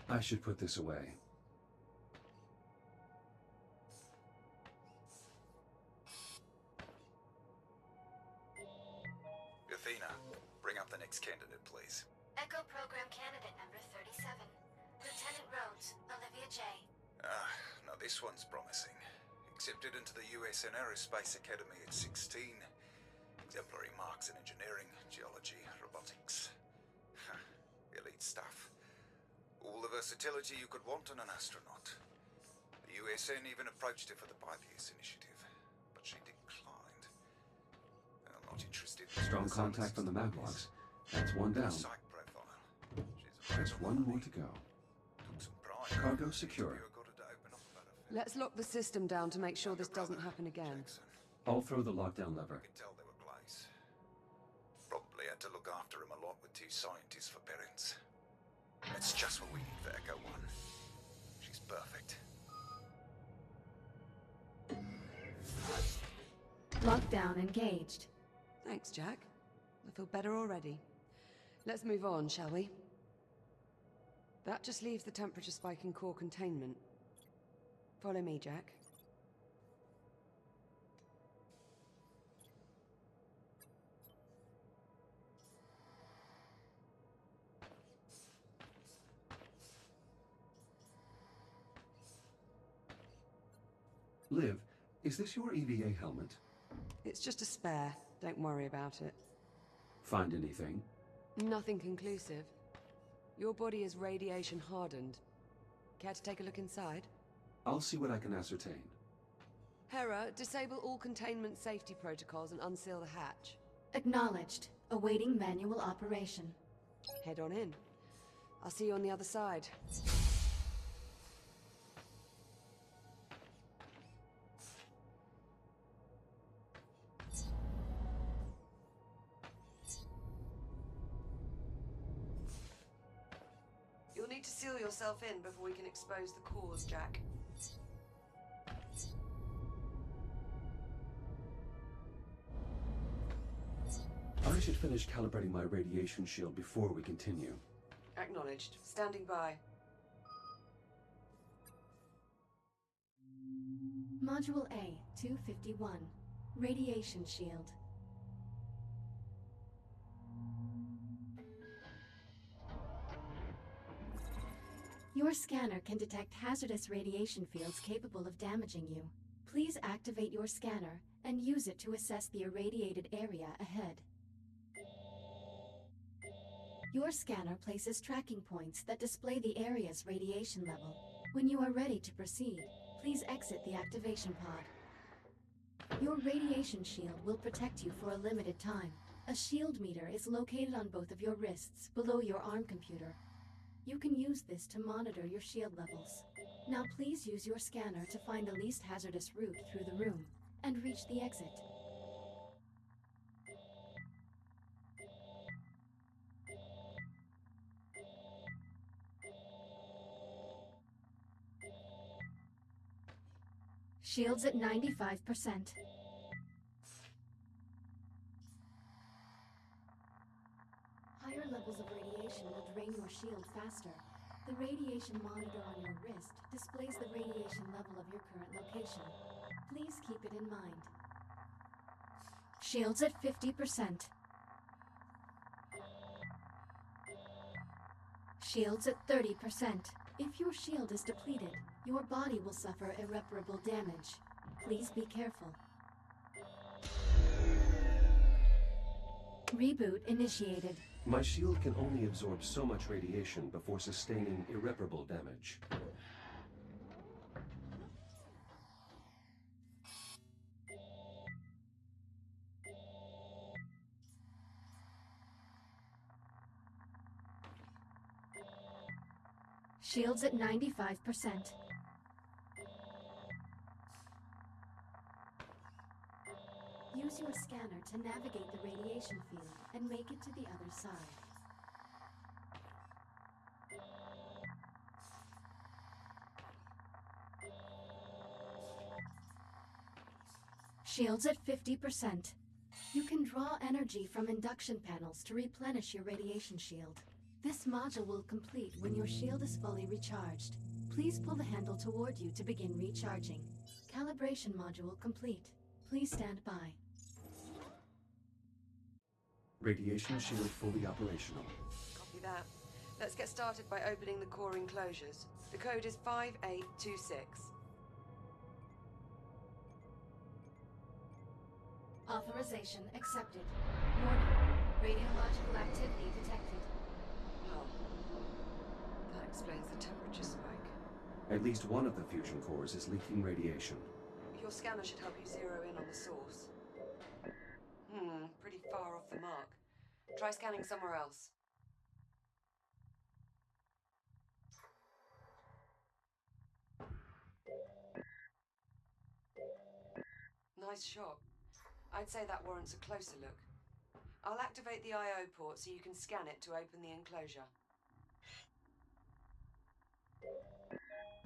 [SPEAKER 5] I should put this away.
[SPEAKER 7] This one's promising. Accepted into the USN Aerospace Academy at 16. Exemplary marks in engineering, geology, robotics. Elite stuff. All the versatility you could want in an astronaut. The USN even approached her for the Bypass Initiative, but she declined. I'm not interested
[SPEAKER 5] Strong contact from the Maglocks. That's one down.
[SPEAKER 7] Psych profile. She's a
[SPEAKER 5] one more to go.
[SPEAKER 7] Took some pride.
[SPEAKER 5] Cargo secure.
[SPEAKER 7] You got it to open up about a
[SPEAKER 2] Let's lock the system down to make sure this doesn't happen again.
[SPEAKER 7] Jackson.
[SPEAKER 5] I'll throw the lockdown lever.
[SPEAKER 7] I could tell they were Glaze. Probably had to look after him a lot with two scientists for parents. That's just what we need for Echo One. She's perfect.
[SPEAKER 3] Lockdown engaged.
[SPEAKER 2] Thanks, Jack. I feel better already. Let's move on, shall we? That just leaves the temperature spike in core containment. Follow me, Jack.
[SPEAKER 5] Liv, is this your EVA helmet?
[SPEAKER 2] It's just a spare. Don't worry about it.
[SPEAKER 5] Find anything?
[SPEAKER 2] Nothing conclusive. Your body is radiation hardened. Care to take a look inside?
[SPEAKER 5] I'll see what I can ascertain.
[SPEAKER 2] Hera, disable all containment safety protocols and unseal the hatch.
[SPEAKER 3] Acknowledged. Awaiting manual operation.
[SPEAKER 2] Head on in. I'll see you on the other side. You'll need to seal yourself in before we can expose the cause, Jack.
[SPEAKER 5] should finish calibrating my radiation shield before we continue.
[SPEAKER 2] Acknowledged. Standing by.
[SPEAKER 3] Module A, 251. Radiation shield. Your scanner can detect hazardous radiation fields capable of damaging you. Please activate your scanner and use it to assess the irradiated area ahead. Your scanner places tracking points that display the area's radiation level. When you are ready to proceed, please exit the activation pod. Your radiation shield will protect you for a limited time. A shield meter is located on both of your wrists below your arm computer. You can use this to monitor your shield levels. Now please use your scanner to find the least hazardous route through the room and reach the exit. Shields at 95%. Higher levels of radiation will drain your shield faster. The radiation monitor on your wrist displays the radiation level of your current location. Please keep it in mind. Shields at 50%. Shields at 30%. If your shield is depleted, your body will suffer irreparable damage. Please be careful. Reboot initiated.
[SPEAKER 8] My shield can only absorb so much radiation before sustaining irreparable damage.
[SPEAKER 3] Shields at 95%. Use your scanner to navigate the radiation field and make it to the other side. Shields at 50%. You can draw energy from induction panels to replenish your radiation shield. This module will complete when your shield is fully recharged. Please pull the handle toward you to begin recharging. Calibration module complete. Please stand by.
[SPEAKER 8] Radiation shield fully operational.
[SPEAKER 2] Copy that. Let's get started by opening the core enclosures. The code is 5826.
[SPEAKER 3] Authorization accepted. Warning. Radiological activity detected.
[SPEAKER 2] Explains the temperature spike.
[SPEAKER 8] At least one of the fusion cores is leaking radiation.
[SPEAKER 2] Your scanner should help you zero in on the source. Hmm, pretty far off the mark. Try scanning somewhere else. Nice shot. I'd say that warrants a closer look. I'll activate the I.O. port so you can scan it to open the enclosure.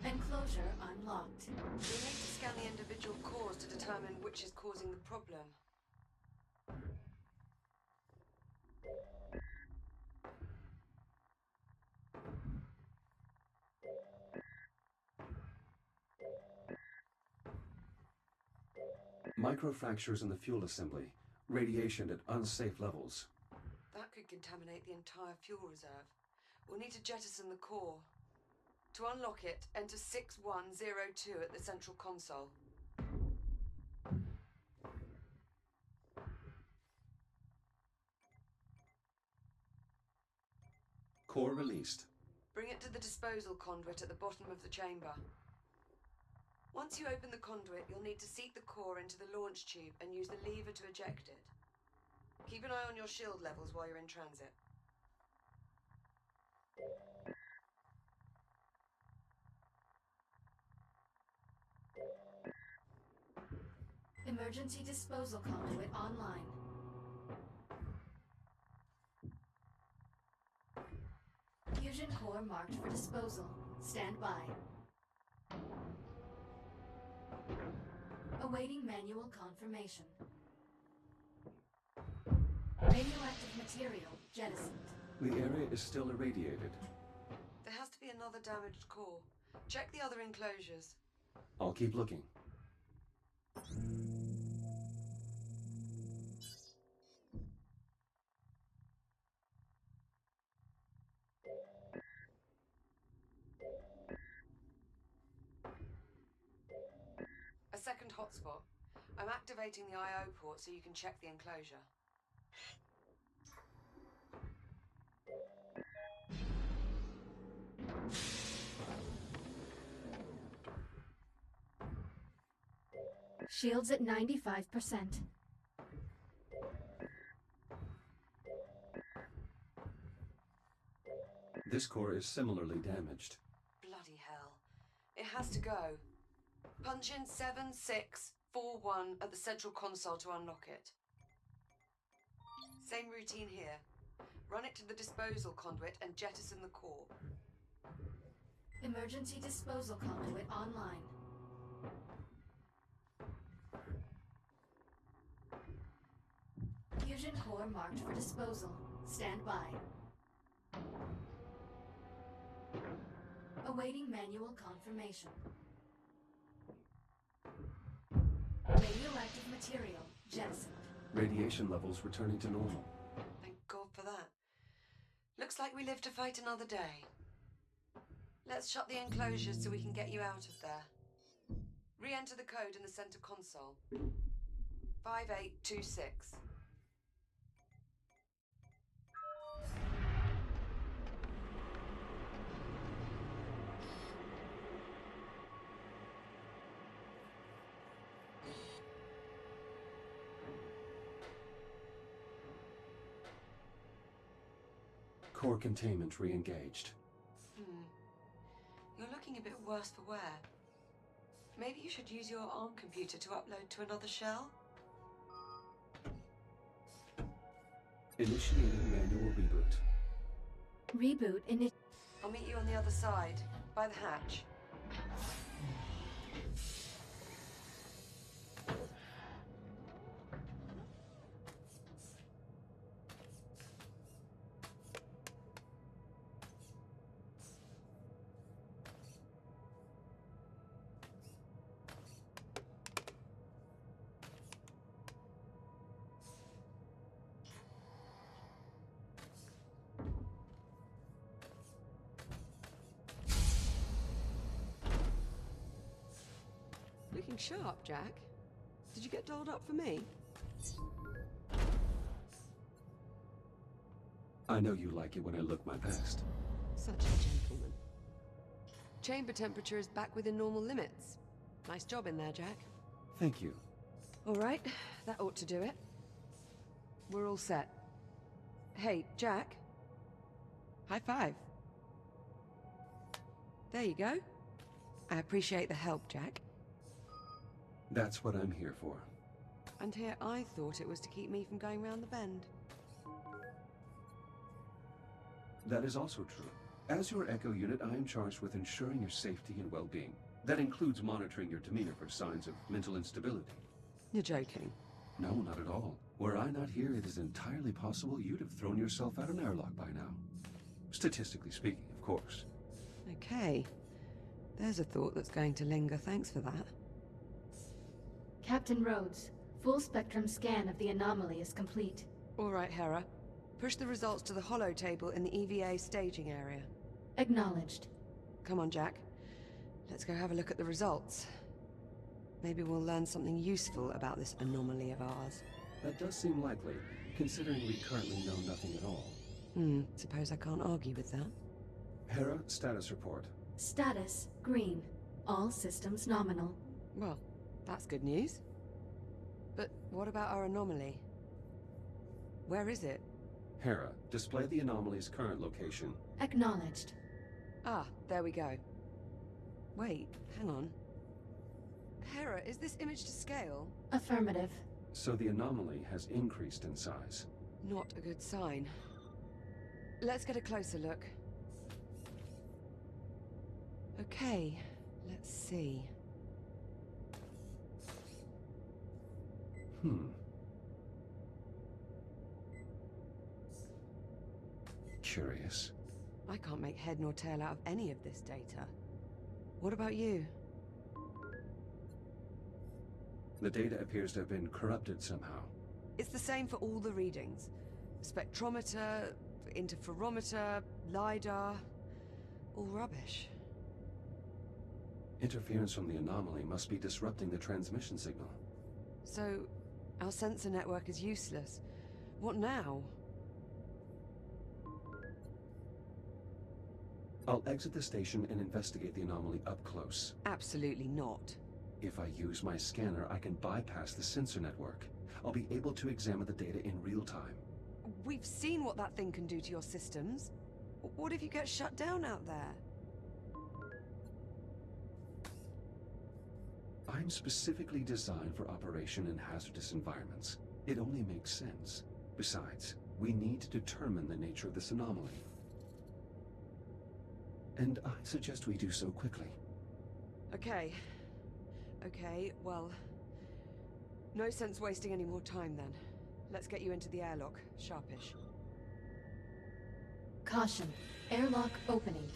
[SPEAKER 3] Enclosure unlocked.
[SPEAKER 2] You'll need to scan the individual cores to determine which is causing the problem.
[SPEAKER 8] Microfractures in the fuel assembly. Radiation at unsafe levels.
[SPEAKER 2] That could contaminate the entire fuel reserve. We'll need to jettison the core. To unlock it, enter 6102 at the central console.
[SPEAKER 8] Core released.
[SPEAKER 2] Bring it to the disposal conduit at the bottom of the chamber. Once you open the conduit, you'll need to seat the core into the launch tube and use the lever to eject it. Keep an eye on your shield levels while you're in transit.
[SPEAKER 3] Emergency disposal conduit online. Fusion core marked for disposal. Stand by. Awaiting manual confirmation. Radioactive material jettisoned.
[SPEAKER 8] The area is still irradiated.
[SPEAKER 2] There has to be another damaged core. Check the other enclosures.
[SPEAKER 8] I'll keep looking.
[SPEAKER 2] A second hotspot. I'm activating the IO port so you can check the enclosure.
[SPEAKER 3] Shields at 95%.
[SPEAKER 5] This core is similarly damaged.
[SPEAKER 2] Bloody hell. It has to go. Punch in 7641 at the central console to unlock it. Same routine here. Run it to the disposal conduit and jettison the core.
[SPEAKER 3] Emergency disposal conduit online. Fusion core marked for disposal. Stand by. Awaiting manual confirmation. Radioactive material jettisoned.
[SPEAKER 5] Radiation levels returning to normal.
[SPEAKER 2] Thank God for that. Looks like we live to fight another day. Let's shut the enclosure so we can get you out of there. Re enter the code in the center console 5826.
[SPEAKER 5] Core containment re-engaged.
[SPEAKER 2] Hmm. You're looking a bit worse for wear. Maybe you should use your ARM computer to upload to another shell?
[SPEAKER 5] Initiating manual reboot.
[SPEAKER 3] Reboot init.
[SPEAKER 2] I'll meet you on the other side, by the hatch. Sharp, Jack. Did you get dolled up for me?
[SPEAKER 5] I know you like it when I look my best.
[SPEAKER 2] Such a gentleman. Chamber temperature is back within normal limits. Nice job in there, Jack.
[SPEAKER 5] Thank you.
[SPEAKER 2] All right, that ought to do it. We're all set. Hey, Jack. High five. There you go. I appreciate the help, Jack.
[SPEAKER 5] That's what I'm here for.
[SPEAKER 2] And here I thought it was to keep me from going round the bend.
[SPEAKER 5] That is also true. As your Echo unit, I am charged with ensuring your safety and well-being. That includes monitoring your demeanor for signs of mental instability.
[SPEAKER 2] You're joking.
[SPEAKER 5] No, not at all. Were I not here, it is entirely possible you'd have thrown yourself out an airlock by now. Statistically speaking, of course.
[SPEAKER 2] Okay. There's a thought that's going to linger. Thanks for that.
[SPEAKER 3] Captain Rhodes, full spectrum scan of the anomaly is complete.
[SPEAKER 2] All right, Hera. Push the results to the holo table in the EVA staging area.
[SPEAKER 3] Acknowledged.
[SPEAKER 2] Come on, Jack. Let's go have a look at the results. Maybe we'll learn something useful about this anomaly of ours.
[SPEAKER 5] That does seem likely, considering we currently know nothing at all.
[SPEAKER 2] Hmm, suppose I can't argue with that.
[SPEAKER 5] Hera, status report.
[SPEAKER 3] Status green. All systems nominal.
[SPEAKER 2] Well, that's good news. But what about our anomaly? Where is it?
[SPEAKER 5] Hera, display the anomaly's current location.
[SPEAKER 3] Acknowledged.
[SPEAKER 2] Ah, there we go. Wait, hang on. Hera, is this image to scale?
[SPEAKER 3] Affirmative.
[SPEAKER 5] So the anomaly has increased in size.
[SPEAKER 2] Not a good sign. Let's get a closer look. Okay, let's see.
[SPEAKER 5] Hmm. Curious.
[SPEAKER 2] I can't make head nor tail out of any of this data. What about you?
[SPEAKER 5] The data appears to have been corrupted somehow.
[SPEAKER 2] It's the same for all the readings. Spectrometer, interferometer, LiDAR. All rubbish.
[SPEAKER 5] Interference from the anomaly must be disrupting the transmission signal.
[SPEAKER 2] So, our sensor network is useless. What now?
[SPEAKER 5] I'll exit the station and investigate the anomaly up close.
[SPEAKER 2] Absolutely not.
[SPEAKER 5] If I use my scanner, I can bypass the sensor network. I'll be able to examine the data in real time.
[SPEAKER 2] We've seen what that thing can do to your systems. What if you get shut down out there?
[SPEAKER 5] I'm specifically designed for operation in hazardous environments. It only makes sense. Besides, we need to determine the nature of this anomaly. And I suggest we do so quickly.
[SPEAKER 2] Okay. Okay, well... No sense wasting any more time then. Let's get you into the airlock, sharpish.
[SPEAKER 3] Caution. Airlock opening.